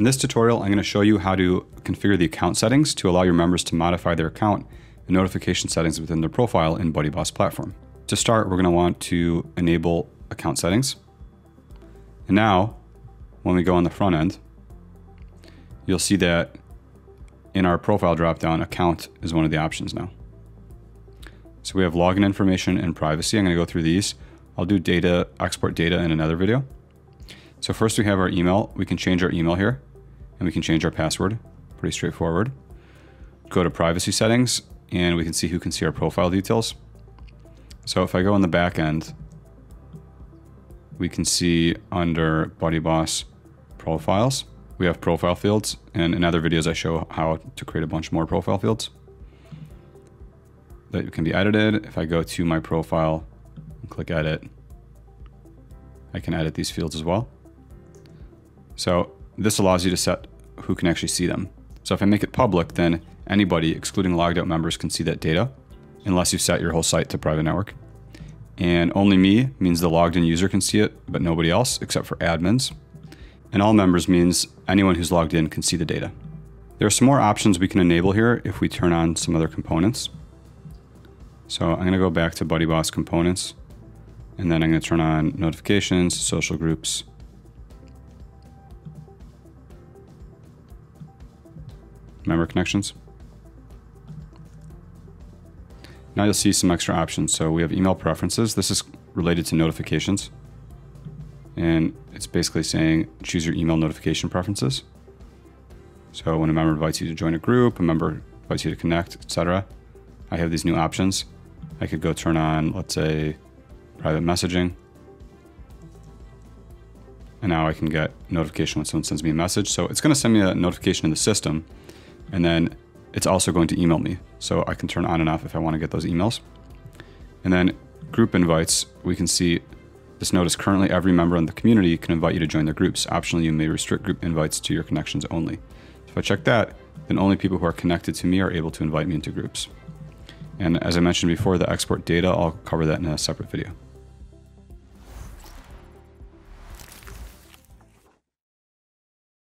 In this tutorial, I'm going to show you how to configure the account settings to allow your members to modify their account and notification settings within their profile in BuddyBoss platform. To start, we're going to want to enable account settings. And now, when we go on the front end, you'll see that in our profile dropdown, account is one of the options now. So we have login information and privacy. I'm going to go through these. I'll do data, export data in another video. So first we have our email. We can change our email here and we can change our password. Pretty straightforward. Go to privacy settings and we can see who can see our profile details. So if I go in the back end, we can see under BuddyBoss profiles, we have profile fields. And in other videos, I show how to create a bunch more profile fields that can be edited. If I go to my profile and click edit, I can edit these fields as well. So this allows you to set who can actually see them. So if I make it public, then anybody, excluding logged out members, can see that data, unless you set your whole site to private network. And only me means the logged in user can see it, but nobody else except for admins. And all members means anyone who's logged in can see the data. There are some more options we can enable here if we turn on some other components. So I'm going to go back to BuddyBoss components, and then I'm going to turn on notifications, social groups, member connections. Now you'll see some extra options. So we have email preferences. This is related to notifications. And it's basically saying choose your email notification preferences. So when a member invites you to join a group, a member invites you to connect, etc., I have these new options. I could go turn on, let's say, private messaging. And now I can get notification when someone sends me a message. So it's going to send me a notification in the system. And then it's also going to email me. So I can turn on and off if I want to get those emails. And then group invites, we can see this notice currently every member in the community can invite you to join their groups. Optionally, you may restrict group invites to your connections only. If I check that, then only people who are connected to me are able to invite me into groups. And as I mentioned before, the export data, I'll cover that in a separate video.